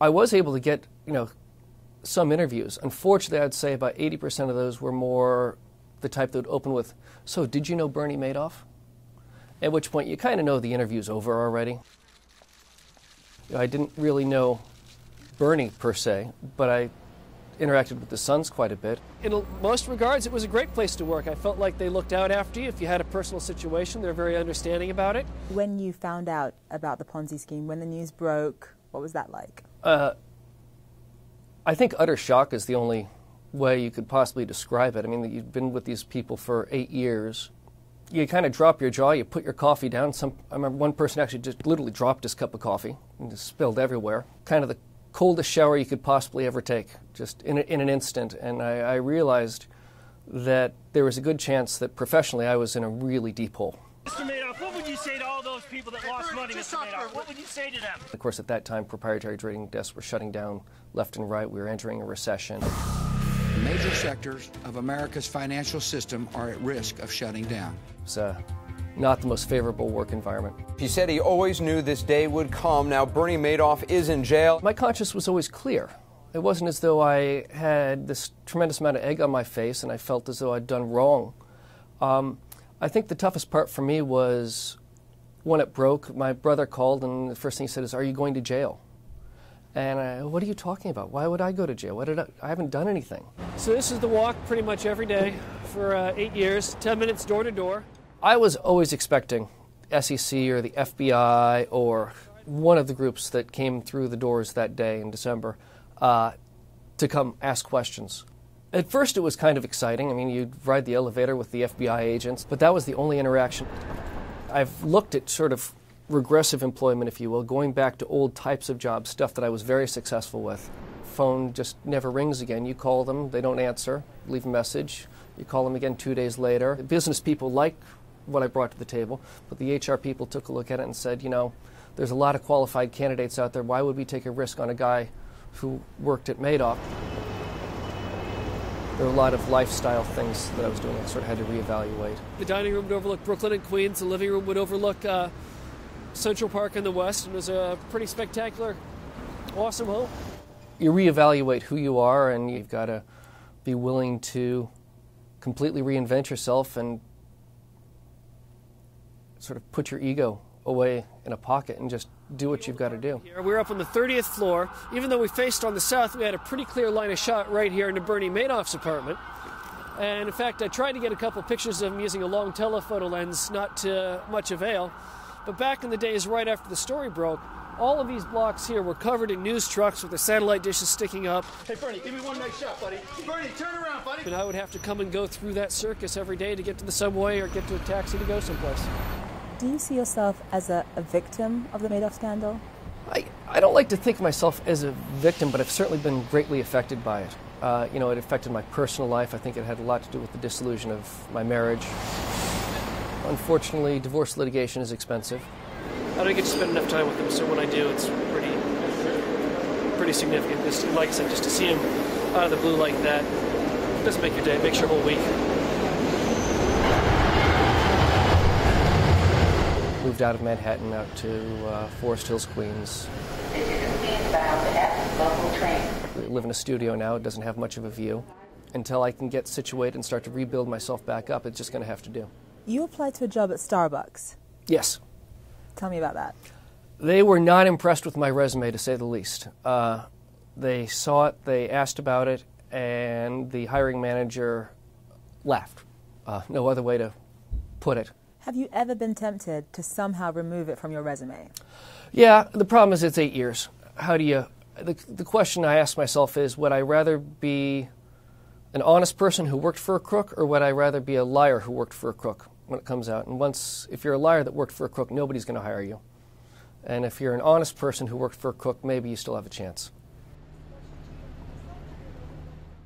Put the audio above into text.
I was able to get, you know, some interviews. Unfortunately, I'd say about 80% of those were more the type that would open with, So, did you know Bernie Madoff? At which point you kind of know the interview's over already. You know, I didn't really know Bernie per se, but I interacted with the Sons quite a bit. In most regards, it was a great place to work. I felt like they looked out after you. If you had a personal situation, they're very understanding about it. When you found out about the Ponzi scheme, when the news broke, what was that like? Uh, I think utter shock is the only way you could possibly describe it. I mean, you've been with these people for eight years. You kind of drop your jaw, you put your coffee down. Some, I remember one person actually just literally dropped his cup of coffee and just spilled everywhere. Kind of the coldest shower you could possibly ever take, just in, a, in an instant. And I, I realized that there was a good chance that professionally I was in a really deep hole. Mr. Madoff, say to all those people that lost money, Mr. Madoff? What would you say to them? Of course, at that time, proprietary trading desks were shutting down left and right. We were entering a recession. Major sectors of America's financial system are at risk of shutting down. It's uh, not the most favorable work environment. He said he always knew this day would come. Now, Bernie Madoff is in jail. My conscience was always clear. It wasn't as though I had this tremendous amount of egg on my face and I felt as though I'd done wrong. Um, I think the toughest part for me was when it broke. My brother called, and the first thing he said is, "Are you going to jail?" And I, what are you talking about? Why would I go to jail? What did I, I haven't done anything. So this is the walk pretty much every day for uh, eight years, ten minutes door to door. I was always expecting SEC or the FBI or one of the groups that came through the doors that day in December uh, to come ask questions. At first, it was kind of exciting. I mean, you'd ride the elevator with the FBI agents, but that was the only interaction. I've looked at sort of regressive employment, if you will, going back to old types of jobs, stuff that I was very successful with. Phone just never rings again. You call them, they don't answer, leave a message. You call them again two days later. Business people like what I brought to the table, but the HR people took a look at it and said, you know, there's a lot of qualified candidates out there. Why would we take a risk on a guy who worked at Madoff? There were a lot of lifestyle things that I was doing. I sort of had to reevaluate. The dining room would overlook Brooklyn and Queens. The living room would overlook uh, Central Park in the west, and it was a pretty spectacular, awesome home. You reevaluate who you are, and you've got to be willing to completely reinvent yourself and sort of put your ego away in a pocket and just do what you've got to do. We're up on the 30th floor. Even though we faced on the south, we had a pretty clear line of shot right here into Bernie Madoff's apartment. And in fact, I tried to get a couple pictures of him using a long telephoto lens, not to much avail. But back in the days right after the story broke, all of these blocks here were covered in news trucks with the satellite dishes sticking up. Hey, Bernie, give me one nice shot, buddy. Bernie, turn around, buddy. And I would have to come and go through that circus every day to get to the subway or get to a taxi to go someplace. Do you see yourself as a, a victim of the Madoff scandal? I, I don't like to think of myself as a victim, but I've certainly been greatly affected by it. Uh, you know, it affected my personal life. I think it had a lot to do with the dissolution of my marriage. Unfortunately, divorce litigation is expensive. I don't get to spend enough time with them, so when I do, it's pretty, pretty significant. Just, like I said, just to see him out of the blue like that doesn't make your day; it makes your whole week. Moved out of Manhattan out to uh, Forest Hills, Queens. We live in a studio now. It doesn't have much of a view. Until I can get situated and start to rebuild myself back up, it's just going to have to do. You applied to a job at Starbucks. Yes. Tell me about that. They were not impressed with my resume, to say the least. Uh, they saw it, they asked about it, and the hiring manager laughed. Uh, no other way to put it. Have you ever been tempted to somehow remove it from your resume? Yeah, the problem is it's eight years. How do you. The, the question I ask myself is would I rather be an honest person who worked for a crook, or would I rather be a liar who worked for a crook when it comes out? And once, if you're a liar that worked for a crook, nobody's going to hire you. And if you're an honest person who worked for a crook, maybe you still have a chance.